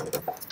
あ。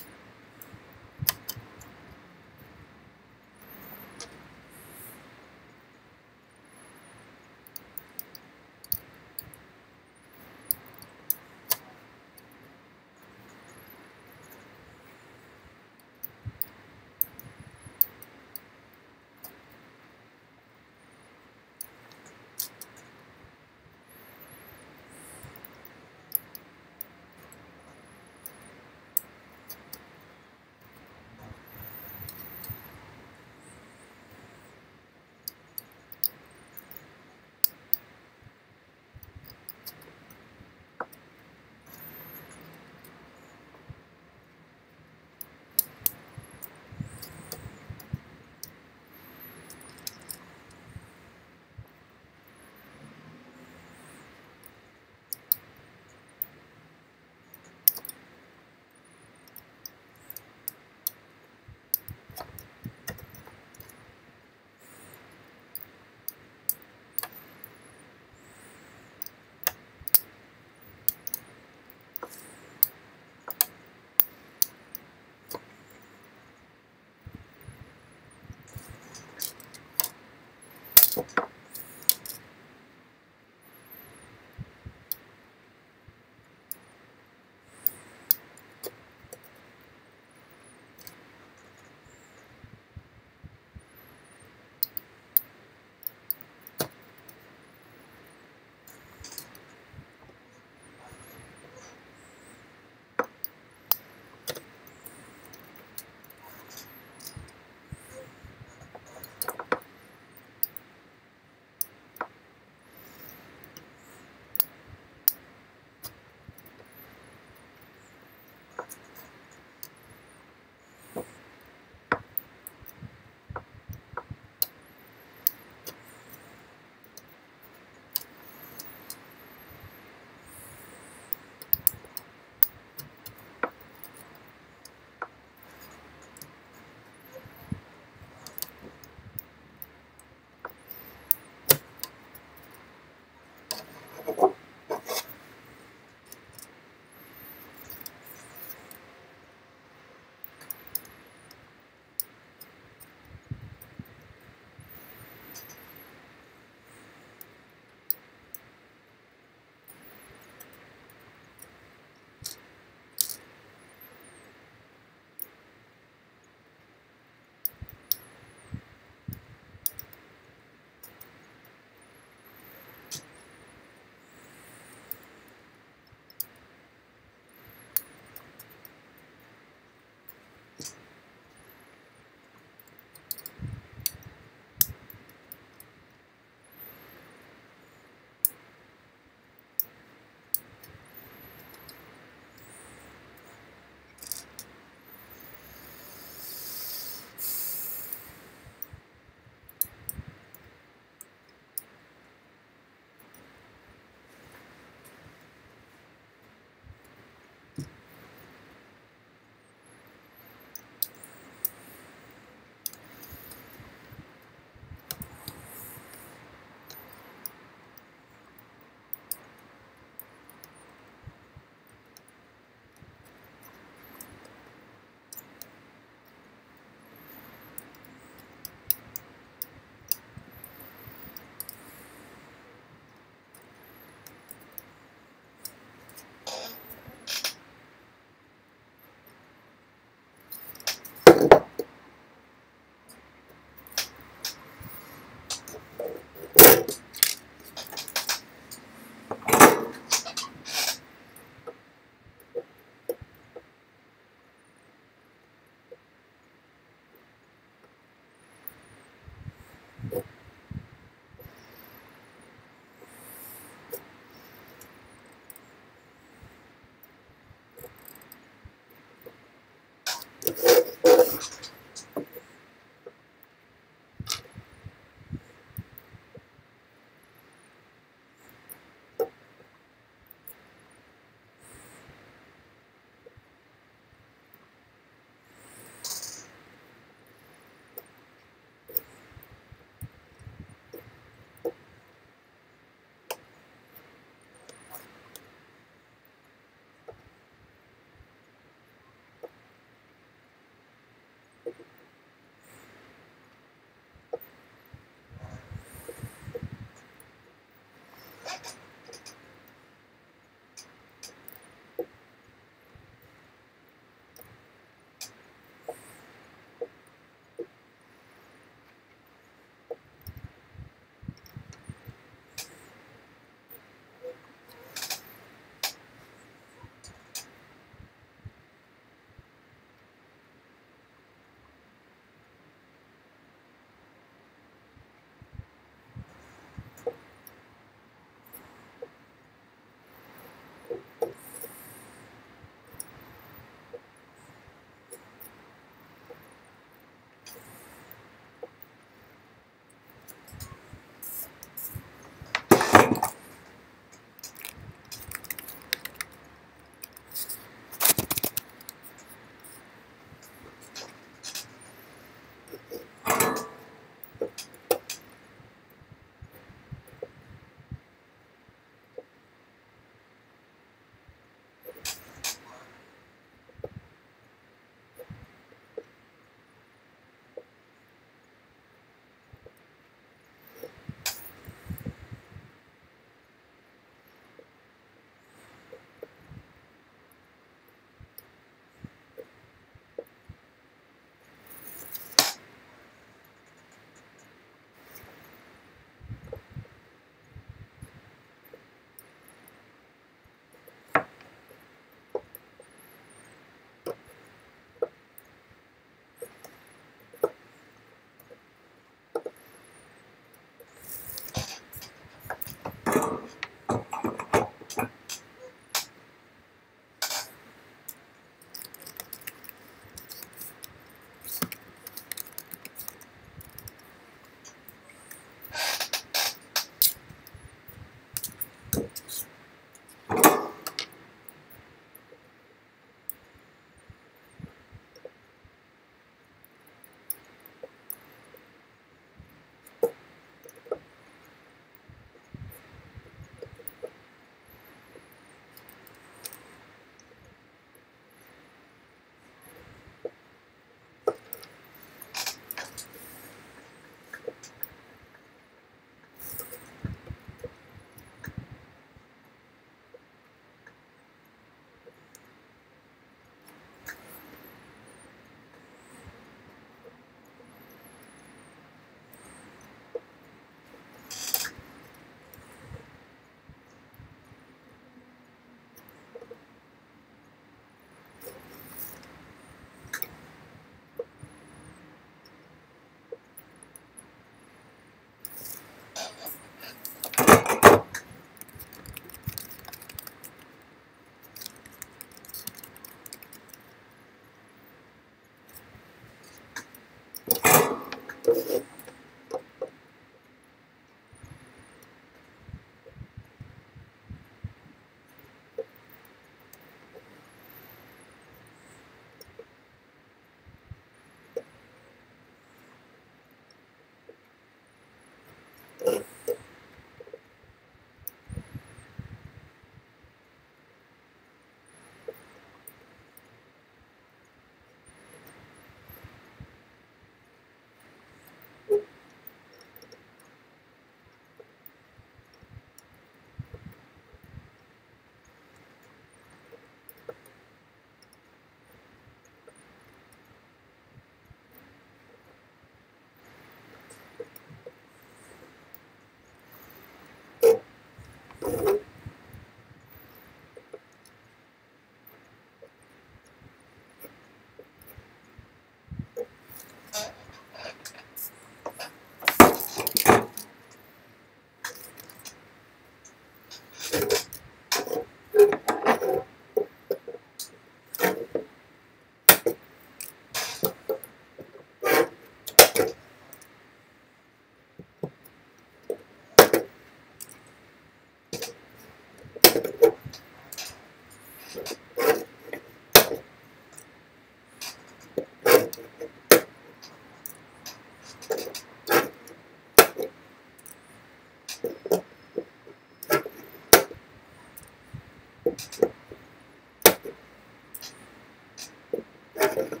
thank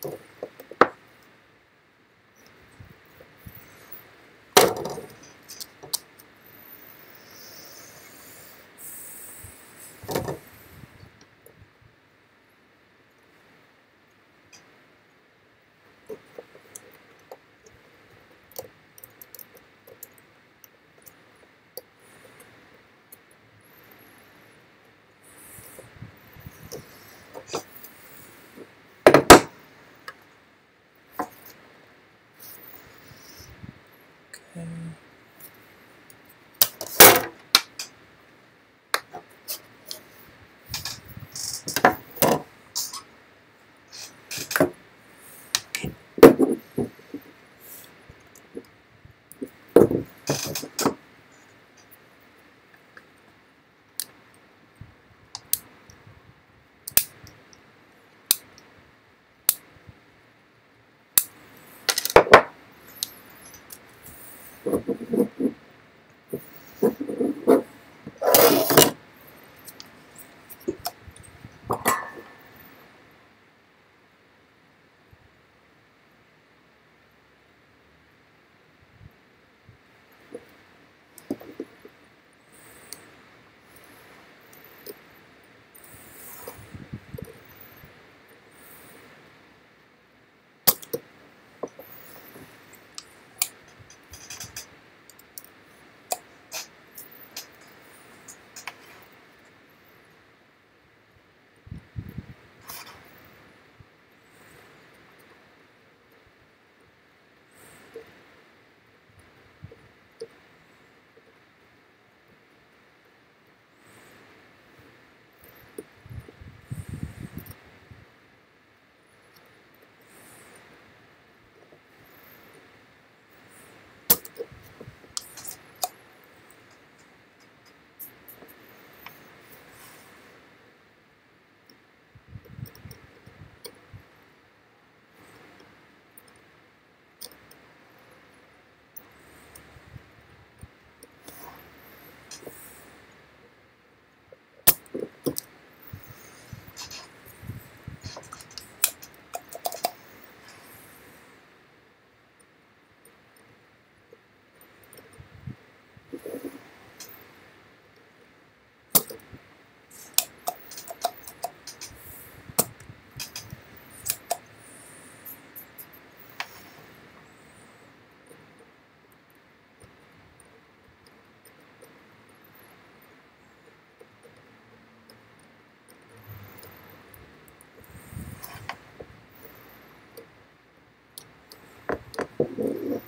と。Absolutely.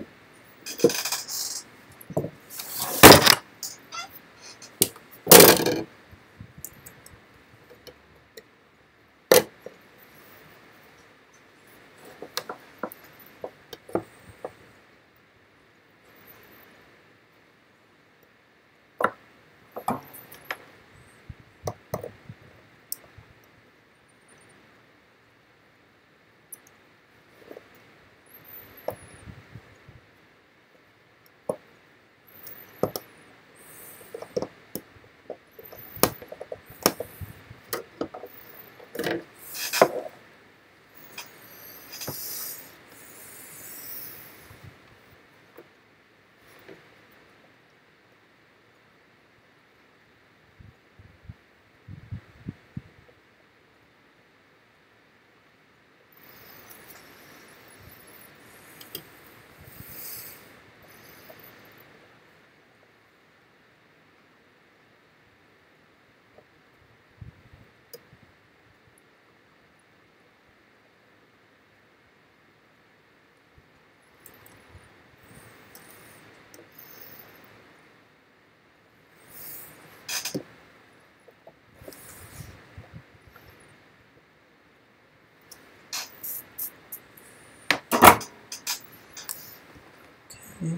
Yeah.